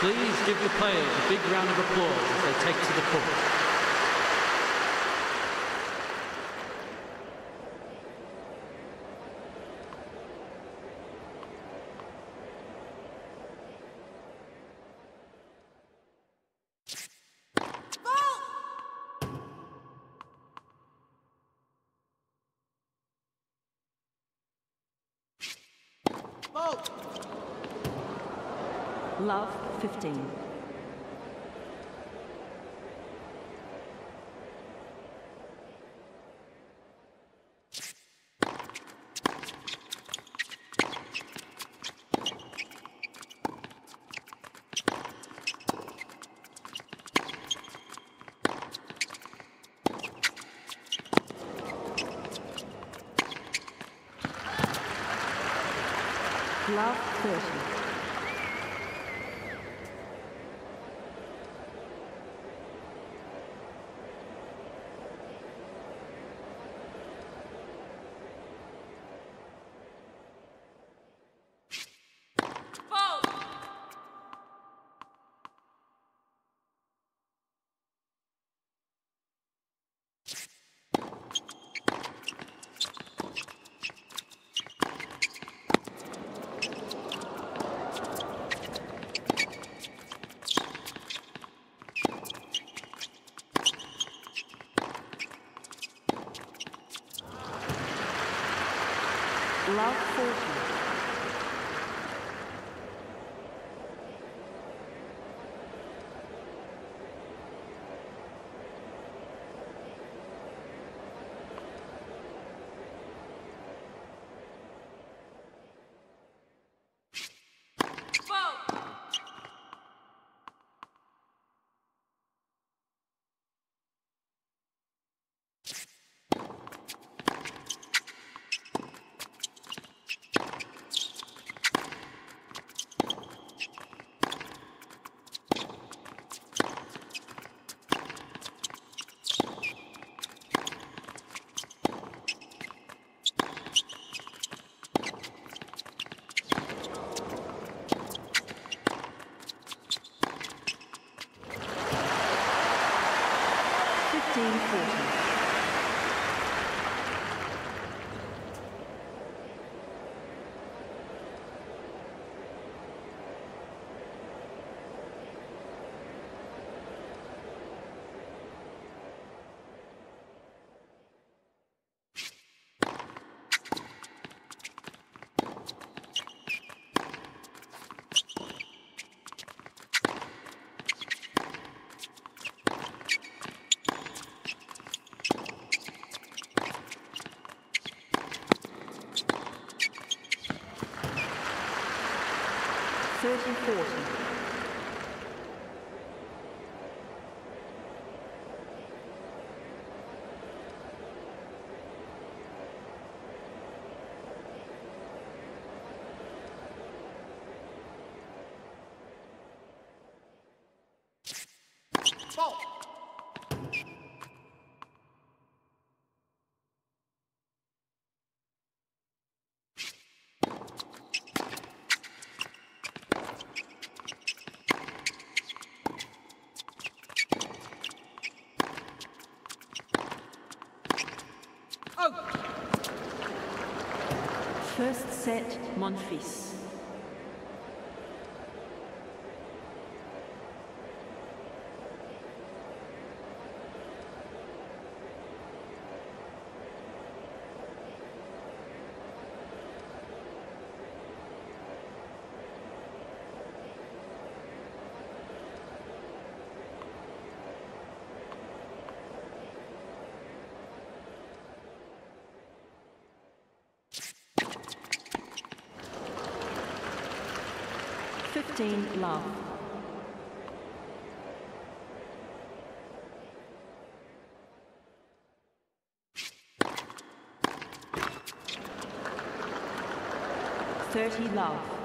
Please give the players a big round of applause as they take to the court. Love 15. Love 30. 3040. fault. First set, Monfils. Fifteen, love. Thirty, love.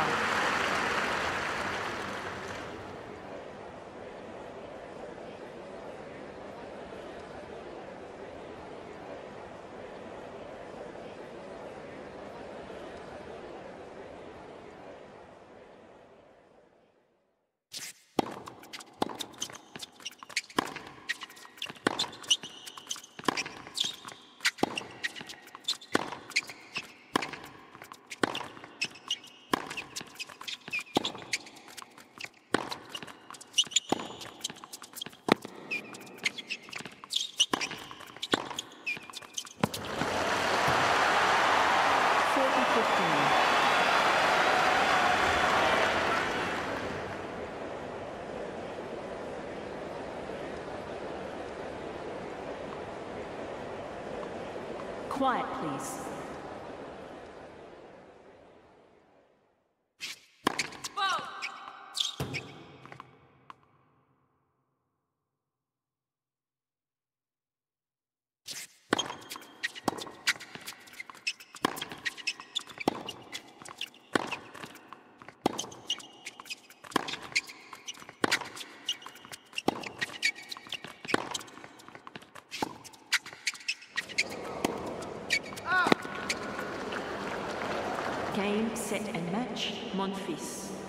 Thank you. Quiet, please. Game, set and match, Monfils.